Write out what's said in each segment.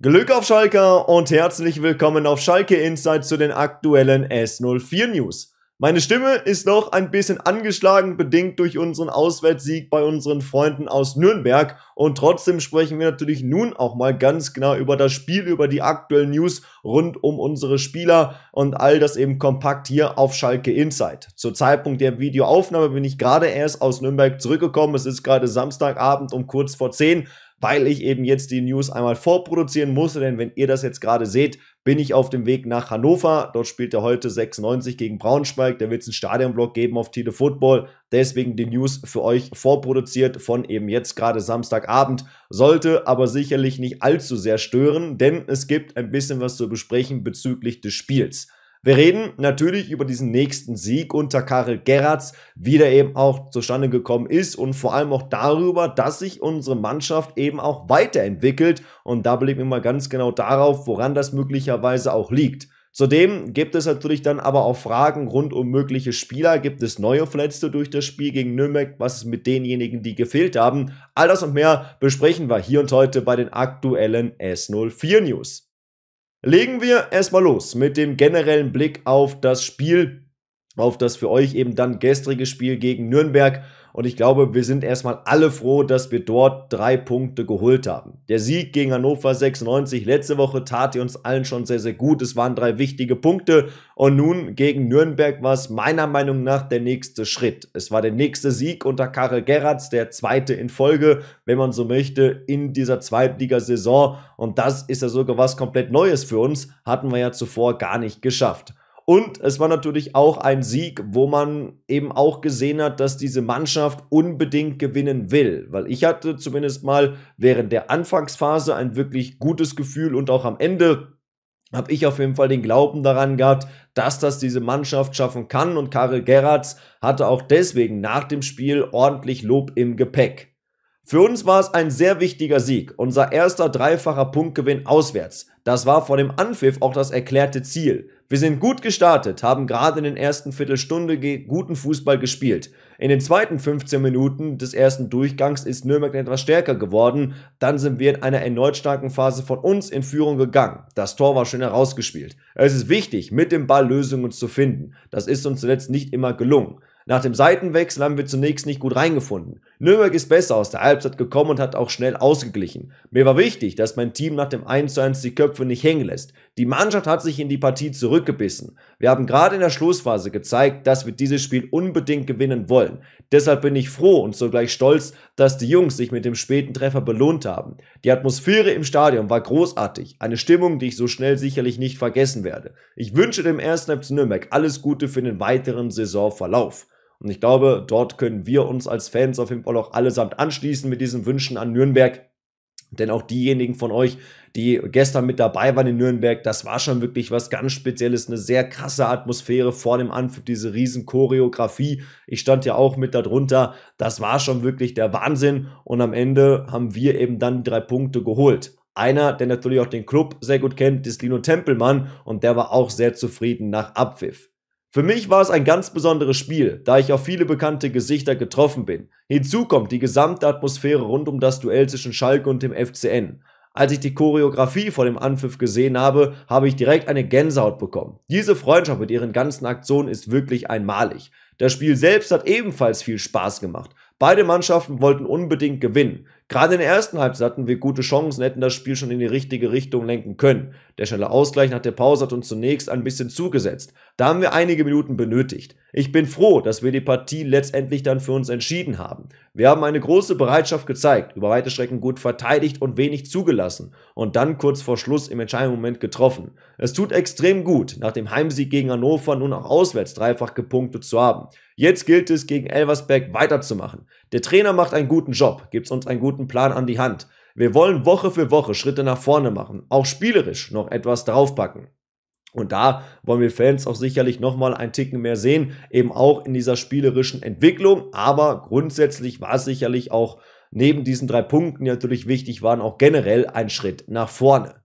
Glück auf Schalke und herzlich willkommen auf Schalke Insight zu den aktuellen S04 News. Meine Stimme ist noch ein bisschen angeschlagen, bedingt durch unseren Auswärtssieg bei unseren Freunden aus Nürnberg. Und trotzdem sprechen wir natürlich nun auch mal ganz genau über das Spiel, über die aktuellen News rund um unsere Spieler und all das eben kompakt hier auf Schalke Insight. Zur Zeitpunkt der Videoaufnahme bin ich gerade erst aus Nürnberg zurückgekommen. Es ist gerade Samstagabend um kurz vor 10 weil ich eben jetzt die News einmal vorproduzieren musste, denn wenn ihr das jetzt gerade seht, bin ich auf dem Weg nach Hannover. Dort spielt er heute 96 gegen Braunschweig. Da wird es einen Stadionblock geben auf Tele Football. Deswegen die News für euch vorproduziert von eben jetzt gerade Samstagabend. Sollte aber sicherlich nicht allzu sehr stören, denn es gibt ein bisschen was zu besprechen bezüglich des Spiels. Wir reden natürlich über diesen nächsten Sieg unter Karel Geratz, wie der eben auch zustande gekommen ist und vor allem auch darüber, dass sich unsere Mannschaft eben auch weiterentwickelt und da blicken wir mal ganz genau darauf, woran das möglicherweise auch liegt. Zudem gibt es natürlich dann aber auch Fragen rund um mögliche Spieler. Gibt es neue Verletzte durch das Spiel gegen Nürnberg? Was ist mit denjenigen, die gefehlt haben? All das und mehr besprechen wir hier und heute bei den aktuellen S04 News. Legen wir erstmal los mit dem generellen Blick auf das Spiel, auf das für euch eben dann gestrige Spiel gegen Nürnberg. Und ich glaube, wir sind erstmal alle froh, dass wir dort drei Punkte geholt haben. Der Sieg gegen Hannover 96 letzte Woche tat uns allen schon sehr, sehr gut. Es waren drei wichtige Punkte. Und nun gegen Nürnberg war es meiner Meinung nach der nächste Schritt. Es war der nächste Sieg unter Karel Geratz, der zweite in Folge, wenn man so möchte, in dieser Zweitligasaison. Und das ist ja sogar was komplett Neues für uns. Hatten wir ja zuvor gar nicht geschafft. Und es war natürlich auch ein Sieg, wo man eben auch gesehen hat, dass diese Mannschaft unbedingt gewinnen will. Weil ich hatte zumindest mal während der Anfangsphase ein wirklich gutes Gefühl und auch am Ende habe ich auf jeden Fall den Glauben daran gehabt, dass das diese Mannschaft schaffen kann. Und Karel Geratz hatte auch deswegen nach dem Spiel ordentlich Lob im Gepäck. Für uns war es ein sehr wichtiger Sieg, unser erster dreifacher Punktgewinn auswärts. Das war vor dem Anpfiff auch das erklärte Ziel. Wir sind gut gestartet, haben gerade in den ersten Viertelstunde guten Fußball gespielt. In den zweiten 15 Minuten des ersten Durchgangs ist Nürnberg etwas stärker geworden. Dann sind wir in einer erneut starken Phase von uns in Führung gegangen. Das Tor war schön herausgespielt. Es ist wichtig, mit dem Ball Lösungen zu finden. Das ist uns zuletzt nicht immer gelungen. Nach dem Seitenwechsel haben wir zunächst nicht gut reingefunden. Nürnberg ist besser aus der Halbzeit gekommen und hat auch schnell ausgeglichen. Mir war wichtig, dass mein Team nach dem 1:1 die Köpfe nicht hängen lässt. Die Mannschaft hat sich in die Partie zurückgebissen. Wir haben gerade in der Schlussphase gezeigt, dass wir dieses Spiel unbedingt gewinnen wollen. Deshalb bin ich froh und zugleich stolz, dass die Jungs sich mit dem späten Treffer belohnt haben. Die Atmosphäre im Stadion war großartig. Eine Stimmung, die ich so schnell sicherlich nicht vergessen werde. Ich wünsche dem 1. FC Nürnberg alles Gute für den weiteren Saisonverlauf. Und ich glaube, dort können wir uns als Fans auf jeden Fall auch allesamt anschließen mit diesen Wünschen an Nürnberg. Denn auch diejenigen von euch, die gestern mit dabei waren in Nürnberg, das war schon wirklich was ganz Spezielles, eine sehr krasse Atmosphäre vor dem Anpfiff, diese riesen Choreografie. Ich stand ja auch mit darunter. Das war schon wirklich der Wahnsinn. Und am Ende haben wir eben dann drei Punkte geholt. Einer, der natürlich auch den Club sehr gut kennt, ist Lino Tempelmann und der war auch sehr zufrieden nach Abpfiff. Für mich war es ein ganz besonderes Spiel, da ich auf viele bekannte Gesichter getroffen bin. Hinzu kommt die gesamte Atmosphäre rund um das Duell zwischen Schalke und dem FCN. Als ich die Choreografie vor dem Anpfiff gesehen habe, habe ich direkt eine Gänsehaut bekommen. Diese Freundschaft mit ihren ganzen Aktionen ist wirklich einmalig. Das Spiel selbst hat ebenfalls viel Spaß gemacht. Beide Mannschaften wollten unbedingt gewinnen. Gerade in der ersten Halbzeit hatten wir gute Chancen, hätten das Spiel schon in die richtige Richtung lenken können. Der schnelle Ausgleich nach der Pause hat uns zunächst ein bisschen zugesetzt. Da haben wir einige Minuten benötigt. Ich bin froh, dass wir die Partie letztendlich dann für uns entschieden haben. Wir haben eine große Bereitschaft gezeigt, über weite Strecken gut verteidigt und wenig zugelassen und dann kurz vor Schluss im entscheidenden Moment getroffen. Es tut extrem gut, nach dem Heimsieg gegen Hannover nun auch auswärts dreifach gepunktet zu haben. Jetzt gilt es, gegen Elversberg weiterzumachen. Der Trainer macht einen guten Job, gibt uns einen guten Plan an die Hand. Wir wollen Woche für Woche Schritte nach vorne machen, auch spielerisch noch etwas draufpacken. Und da wollen wir Fans auch sicherlich nochmal ein Ticken mehr sehen, eben auch in dieser spielerischen Entwicklung. Aber grundsätzlich war es sicherlich auch neben diesen drei Punkten, die natürlich wichtig waren, auch generell ein Schritt nach vorne.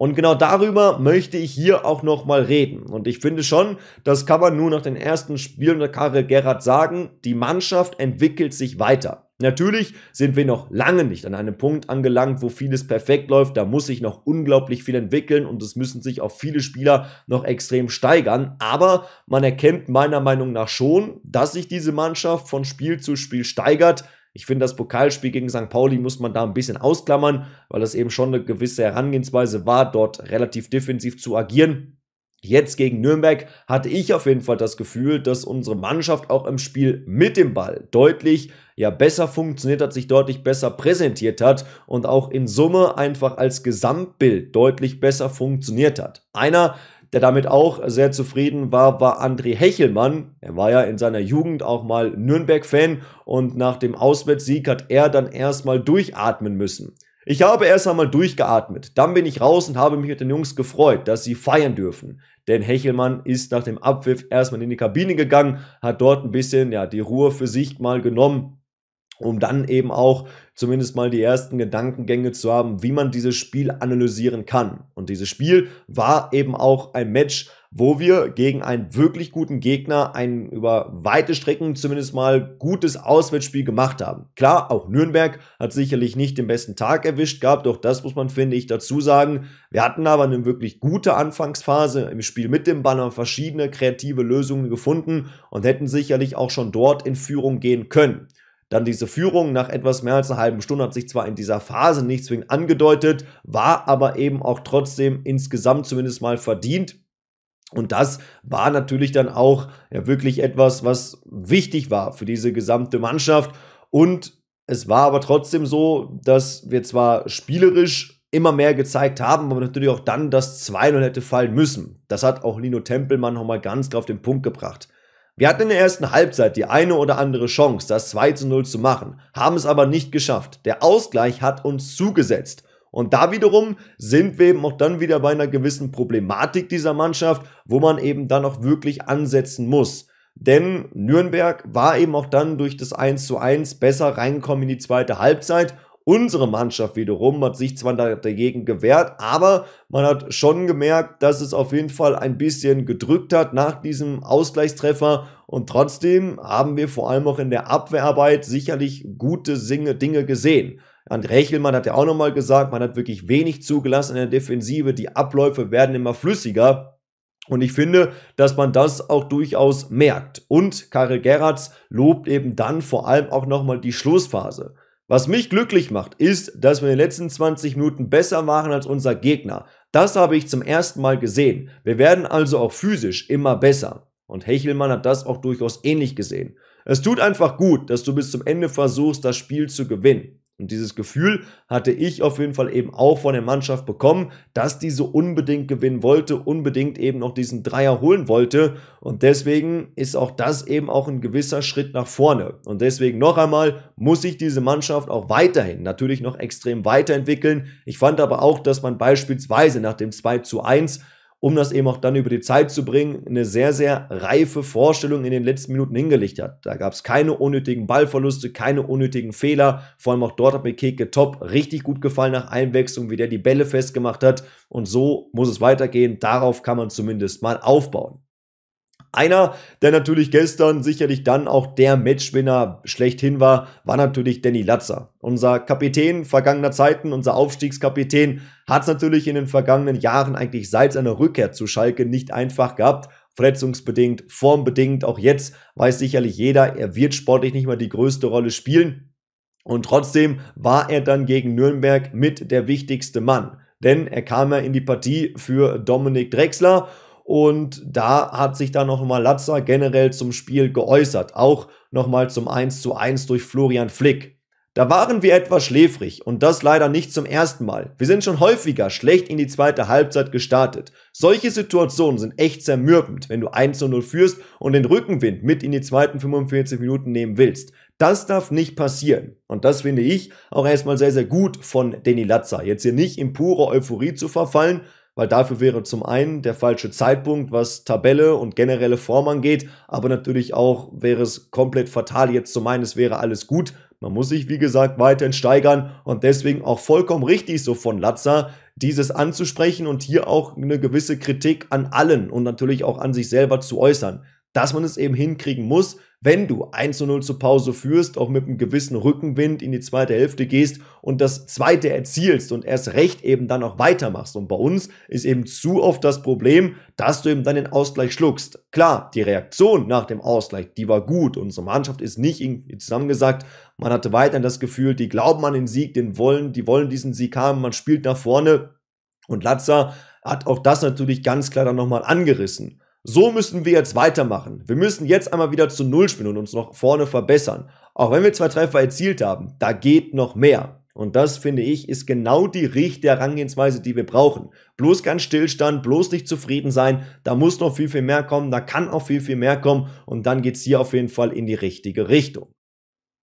Und genau darüber möchte ich hier auch nochmal reden. Und ich finde schon, das kann man nur nach den ersten Spielen der Karel Gerrard sagen, die Mannschaft entwickelt sich weiter. Natürlich sind wir noch lange nicht an einem Punkt angelangt, wo vieles perfekt läuft. Da muss sich noch unglaublich viel entwickeln und es müssen sich auch viele Spieler noch extrem steigern. Aber man erkennt meiner Meinung nach schon, dass sich diese Mannschaft von Spiel zu Spiel steigert. Ich finde, das Pokalspiel gegen St. Pauli muss man da ein bisschen ausklammern, weil das eben schon eine gewisse Herangehensweise war, dort relativ defensiv zu agieren. Jetzt gegen Nürnberg hatte ich auf jeden Fall das Gefühl, dass unsere Mannschaft auch im Spiel mit dem Ball deutlich ja besser funktioniert hat, sich deutlich besser präsentiert hat und auch in Summe einfach als Gesamtbild deutlich besser funktioniert hat. Einer, der damit auch sehr zufrieden war, war André Hechelmann. Er war ja in seiner Jugend auch mal Nürnberg-Fan und nach dem Auswärtssieg hat er dann erstmal durchatmen müssen. Ich habe erst einmal durchgeatmet. Dann bin ich raus und habe mich mit den Jungs gefreut, dass sie feiern dürfen. Denn Hechelmann ist nach dem Abpfiff erstmal in die Kabine gegangen, hat dort ein bisschen ja, die Ruhe für sich mal genommen um dann eben auch zumindest mal die ersten Gedankengänge zu haben, wie man dieses Spiel analysieren kann. Und dieses Spiel war eben auch ein Match, wo wir gegen einen wirklich guten Gegner ein über weite Strecken zumindest mal gutes Auswärtsspiel gemacht haben. Klar, auch Nürnberg hat sicherlich nicht den besten Tag erwischt gehabt, doch das muss man, finde ich, dazu sagen. Wir hatten aber eine wirklich gute Anfangsphase im Spiel mit dem Banner, verschiedene kreative Lösungen gefunden und hätten sicherlich auch schon dort in Führung gehen können. Dann diese Führung nach etwas mehr als einer halben Stunde hat sich zwar in dieser Phase nicht zwingend angedeutet, war aber eben auch trotzdem insgesamt zumindest mal verdient. Und das war natürlich dann auch ja, wirklich etwas, was wichtig war für diese gesamte Mannschaft. Und es war aber trotzdem so, dass wir zwar spielerisch immer mehr gezeigt haben, aber natürlich auch dann das 2-0 hätte fallen müssen. Das hat auch Lino Tempelmann nochmal ganz klar auf den Punkt gebracht. Wir hatten in der ersten Halbzeit die eine oder andere Chance, das 2 zu 0 zu machen, haben es aber nicht geschafft. Der Ausgleich hat uns zugesetzt. Und da wiederum sind wir eben auch dann wieder bei einer gewissen Problematik dieser Mannschaft, wo man eben dann auch wirklich ansetzen muss. Denn Nürnberg war eben auch dann durch das 1 zu 1 besser reinkommen in die zweite Halbzeit Unsere Mannschaft wiederum hat sich zwar dagegen gewehrt, aber man hat schon gemerkt, dass es auf jeden Fall ein bisschen gedrückt hat nach diesem Ausgleichstreffer und trotzdem haben wir vor allem auch in der Abwehrarbeit sicherlich gute Dinge gesehen. André Rechelmann hat ja auch nochmal gesagt, man hat wirklich wenig zugelassen in der Defensive, die Abläufe werden immer flüssiger. Und ich finde, dass man das auch durchaus merkt. Und Karel Gerrards lobt eben dann vor allem auch nochmal die Schlussphase. Was mich glücklich macht, ist, dass wir in den letzten 20 Minuten besser waren als unser Gegner. Das habe ich zum ersten Mal gesehen. Wir werden also auch physisch immer besser. Und Hechelmann hat das auch durchaus ähnlich gesehen. Es tut einfach gut, dass du bis zum Ende versuchst, das Spiel zu gewinnen. Und dieses Gefühl hatte ich auf jeden Fall eben auch von der Mannschaft bekommen, dass diese unbedingt gewinnen wollte, unbedingt eben noch diesen Dreier holen wollte. Und deswegen ist auch das eben auch ein gewisser Schritt nach vorne. Und deswegen noch einmal muss sich diese Mannschaft auch weiterhin natürlich noch extrem weiterentwickeln. Ich fand aber auch, dass man beispielsweise nach dem 2 zu 1 um das eben auch dann über die Zeit zu bringen, eine sehr, sehr reife Vorstellung in den letzten Minuten hingelegt hat. Da gab es keine unnötigen Ballverluste, keine unnötigen Fehler. Vor allem auch dort hat mir Keke Top richtig gut gefallen nach Einwechslung, wie der die Bälle festgemacht hat. Und so muss es weitergehen. Darauf kann man zumindest mal aufbauen. Einer, der natürlich gestern sicherlich dann auch der Matchwinner schlechthin war, war natürlich Danny Latzer. Unser Kapitän vergangener Zeiten, unser Aufstiegskapitän, hat es natürlich in den vergangenen Jahren eigentlich seit seiner Rückkehr zu Schalke nicht einfach gehabt. Verletzungsbedingt, formbedingt, auch jetzt weiß sicherlich jeder, er wird sportlich nicht mal die größte Rolle spielen. Und trotzdem war er dann gegen Nürnberg mit der wichtigste Mann. Denn er kam ja in die Partie für Dominik Drexler und da hat sich dann nochmal Latza generell zum Spiel geäußert. Auch nochmal zum 1 zu 1 durch Florian Flick. Da waren wir etwas schläfrig und das leider nicht zum ersten Mal. Wir sind schon häufiger schlecht in die zweite Halbzeit gestartet. Solche Situationen sind echt zermürbend, wenn du 1 zu 0 führst und den Rückenwind mit in die zweiten 45 Minuten nehmen willst. Das darf nicht passieren. Und das finde ich auch erstmal sehr, sehr gut von Danny Latza. Jetzt hier nicht in pure Euphorie zu verfallen, weil dafür wäre zum einen der falsche Zeitpunkt, was Tabelle und generelle Form angeht, aber natürlich auch wäre es komplett fatal, jetzt zu meinen, es wäre alles gut. Man muss sich, wie gesagt, weiterhin steigern und deswegen auch vollkommen richtig so von Latza, dieses anzusprechen und hier auch eine gewisse Kritik an allen und natürlich auch an sich selber zu äußern. Dass man es eben hinkriegen muss, wenn du 1 zu 0 zur Pause führst, auch mit einem gewissen Rückenwind in die zweite Hälfte gehst und das zweite erzielst und erst recht eben dann auch weitermachst. Und bei uns ist eben zu oft das Problem, dass du eben dann den Ausgleich schluckst. Klar, die Reaktion nach dem Ausgleich, die war gut. Unsere Mannschaft ist nicht irgendwie zusammengesagt. Man hatte weiterhin das Gefühl, die glauben an den Sieg, den wollen, die wollen diesen Sieg haben. Man spielt nach vorne. Und Latza hat auch das natürlich ganz klar dann nochmal angerissen. So müssen wir jetzt weitermachen. Wir müssen jetzt einmal wieder zu Null spielen und uns noch vorne verbessern. Auch wenn wir zwei Treffer erzielt haben, da geht noch mehr. Und das, finde ich, ist genau die richtige Herangehensweise, die wir brauchen. Bloß kein Stillstand, bloß nicht zufrieden sein. Da muss noch viel, viel mehr kommen. Da kann auch viel, viel mehr kommen. Und dann geht es hier auf jeden Fall in die richtige Richtung.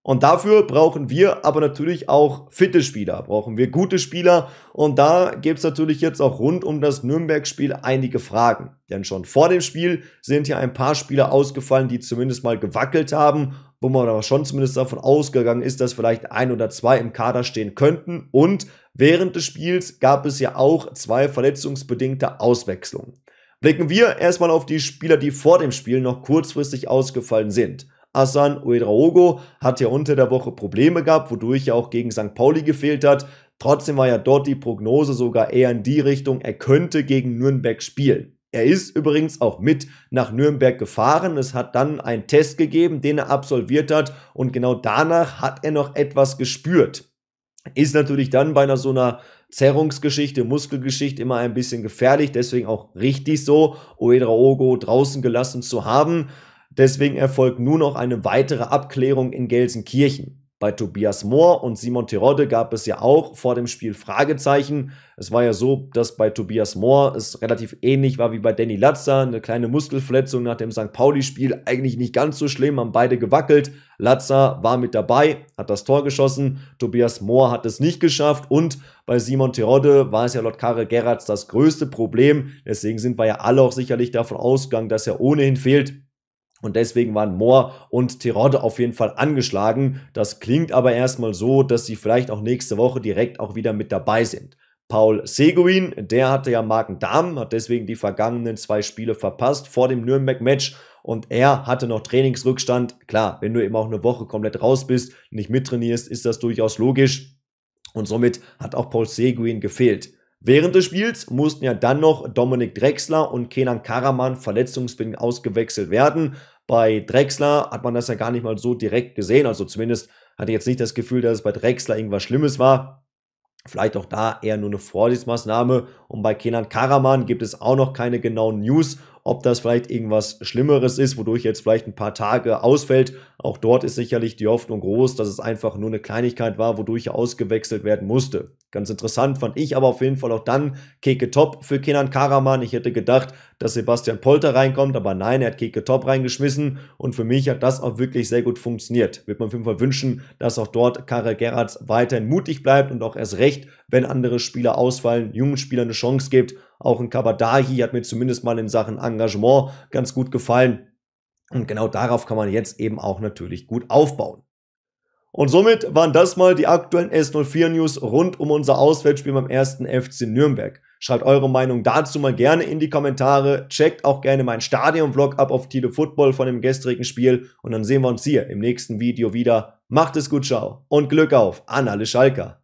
Und dafür brauchen wir aber natürlich auch fitte Spieler, brauchen wir gute Spieler. Und da gibt es natürlich jetzt auch rund um das Nürnberg-Spiel einige Fragen. Denn schon vor dem Spiel sind ja ein paar Spieler ausgefallen, die zumindest mal gewackelt haben, wo man aber schon zumindest davon ausgegangen ist, dass vielleicht ein oder zwei im Kader stehen könnten. Und während des Spiels gab es ja auch zwei verletzungsbedingte Auswechslungen. Blicken wir erstmal auf die Spieler, die vor dem Spiel noch kurzfristig ausgefallen sind. Asan Uedraogo hat ja unter der Woche Probleme gehabt, wodurch er auch gegen St. Pauli gefehlt hat. Trotzdem war ja dort die Prognose sogar eher in die Richtung, er könnte gegen Nürnberg spielen. Er ist übrigens auch mit nach Nürnberg gefahren. Es hat dann einen Test gegeben, den er absolviert hat und genau danach hat er noch etwas gespürt. Ist natürlich dann bei einer so einer Zerrungsgeschichte, Muskelgeschichte immer ein bisschen gefährlich, deswegen auch richtig so, Oedraogo draußen gelassen zu haben. Deswegen erfolgt nun noch eine weitere Abklärung in Gelsenkirchen. Bei Tobias Mohr und Simon Terodde gab es ja auch vor dem Spiel Fragezeichen. Es war ja so, dass bei Tobias Mohr es relativ ähnlich war wie bei Danny Latzer. Eine kleine Muskelverletzung nach dem St. Pauli-Spiel. Eigentlich nicht ganz so schlimm, haben beide gewackelt. Latzer war mit dabei, hat das Tor geschossen. Tobias Mohr hat es nicht geschafft. Und bei Simon Terodde war es ja laut Karel Gerrards das größte Problem. Deswegen sind wir ja alle auch sicherlich davon ausgegangen, dass er ohnehin fehlt. Und deswegen waren Moore und Terodde auf jeden Fall angeschlagen. Das klingt aber erstmal so, dass sie vielleicht auch nächste Woche direkt auch wieder mit dabei sind. Paul Seguin, der hatte ja Magen-Darm, hat deswegen die vergangenen zwei Spiele verpasst vor dem Nürnberg-Match und er hatte noch Trainingsrückstand. Klar, wenn du eben auch eine Woche komplett raus bist, nicht mittrainierst, ist das durchaus logisch. Und somit hat auch Paul Seguin gefehlt. Während des Spiels mussten ja dann noch Dominik Drexler und Kenan Karaman verletzungsbedingt ausgewechselt werden. Bei Drexler hat man das ja gar nicht mal so direkt gesehen, also zumindest hatte ich jetzt nicht das Gefühl, dass es bei Drexler irgendwas Schlimmes war. Vielleicht auch da eher nur eine Vorsichtsmaßnahme. Und bei Kenan Karaman gibt es auch noch keine genauen News, ob das vielleicht irgendwas Schlimmeres ist, wodurch jetzt vielleicht ein paar Tage ausfällt. Auch dort ist sicherlich die Hoffnung groß, dass es einfach nur eine Kleinigkeit war, wodurch er ausgewechselt werden musste. Ganz interessant fand ich aber auf jeden Fall auch dann Keke Top für Kenan Karaman. Ich hätte gedacht, dass Sebastian Polter reinkommt, aber nein, er hat Keke Top reingeschmissen und für mich hat das auch wirklich sehr gut funktioniert. Wird man auf jeden Fall wünschen, dass auch dort Karel Gerrards weiterhin mutig bleibt und auch erst recht, wenn andere Spieler ausfallen, jungen Spielern eine Chance gibt auch ein Kabadahi hat mir zumindest mal in Sachen Engagement ganz gut gefallen. Und genau darauf kann man jetzt eben auch natürlich gut aufbauen. Und somit waren das mal die aktuellen S04 News rund um unser Auswärtsspiel beim ersten FC Nürnberg. Schreibt eure Meinung dazu mal gerne in die Kommentare. Checkt auch gerne meinen Stadion-Vlog ab auf Tide Football von dem gestrigen Spiel. Und dann sehen wir uns hier im nächsten Video wieder. Macht es gut, ciao. Und Glück auf an alle Schalker.